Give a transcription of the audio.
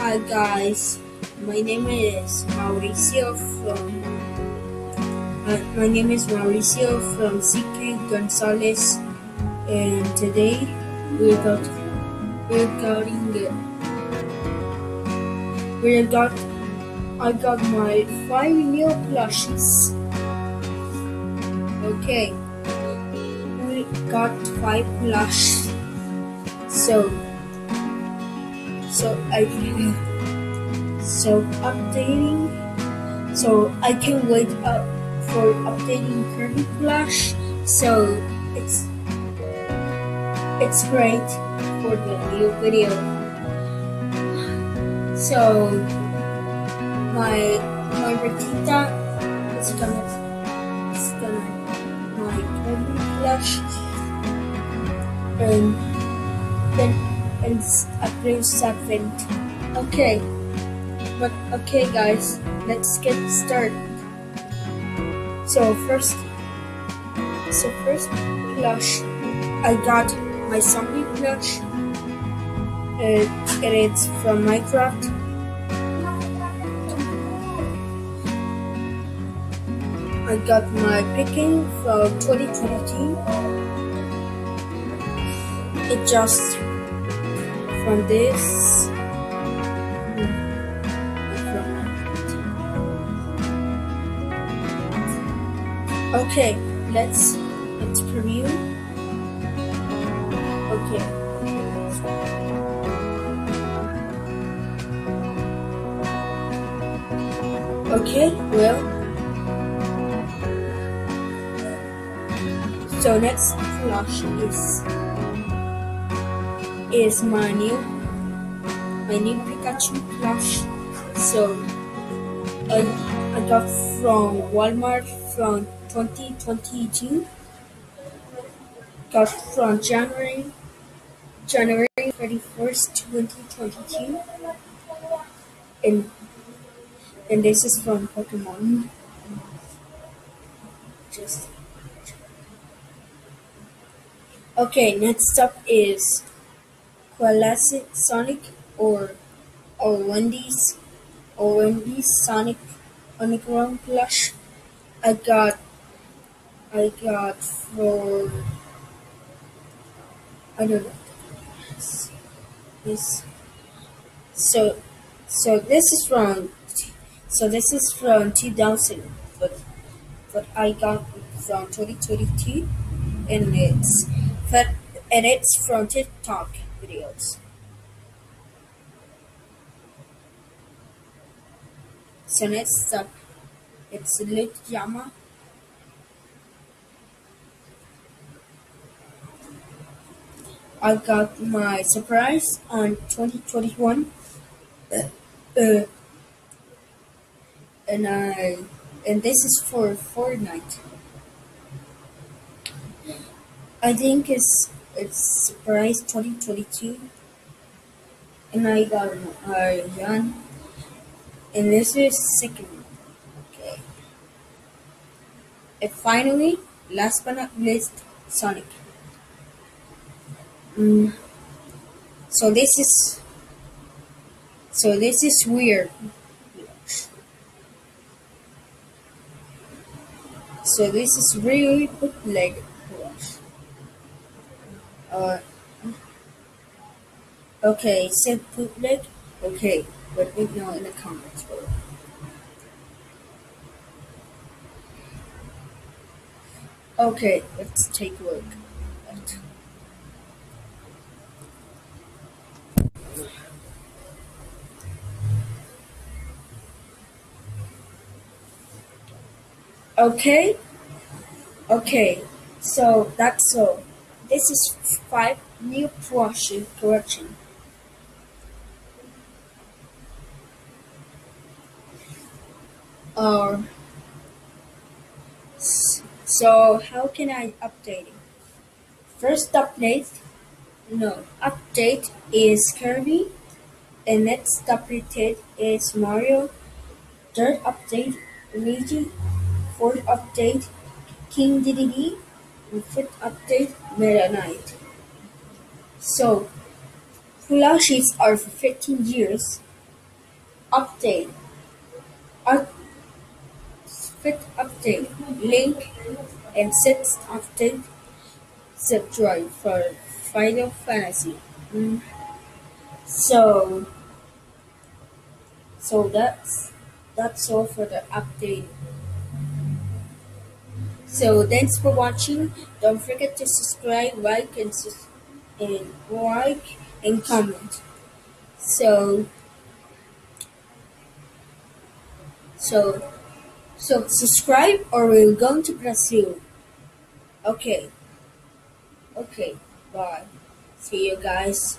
Hi guys, my name is Mauricio from uh, my name is Mauricio from CK Gonzalez, and today we're got we're getting we got I got my five new plushies. Okay, we got five plush. So so I can so updating. So I can wait up for updating Kirby Flash. So it's it's great for the new video. So my my Ratita is gonna is gonna my Kirby Flash. And then and upgrade seven. Okay, but okay, guys, let's get started. So first, so first plush, I got my zombie plush. It, uh, and it's from Minecraft. I got my picking from 2022. It just from this. Okay let's let's preview. Okay. Okay well. So next flush is is my new my new Pikachu plush. So I I got from Walmart from 2022. Got from January January 31st, 2022. And and this is from Pokemon. Just Okay, next up is Classic Sonic or or Wendy's or Wendy's Sonic Underground plush. I got I got for I don't know. This so so this is from so this is from 2000 but but I got from 2022 and it's but and it's from TikTok videos. So next up, it's Loot Llama. I got my surprise on 2021. Uh, and I and this is for Fortnite. I think it's it's surprise 2022 and I got a Yan and this is second okay. And finally last but not least Sonic. Mm. so this is so this is weird. So this is really bootleg uh, okay, said bootleg. Okay, me know in the comments below. Okay, let's take a look. Okay, okay, so that's all. This is five new portion correction. Uh, so how can I update it? First update, no, update is Kirby, and next update is Mario. Third update, Luigi. Fourth update, King Dedede. And fifth update, Meta Knight. So, plushies are for 15 years, update. Up, fit update. Link and sixth update. Sephiroth for Final Fantasy. Mm. So, so that's that's all for the update. So thanks for watching. Don't forget to subscribe, like, and and like and comment. So, so, so subscribe or we're going to Brazil. Okay. Okay. Bye. See you guys.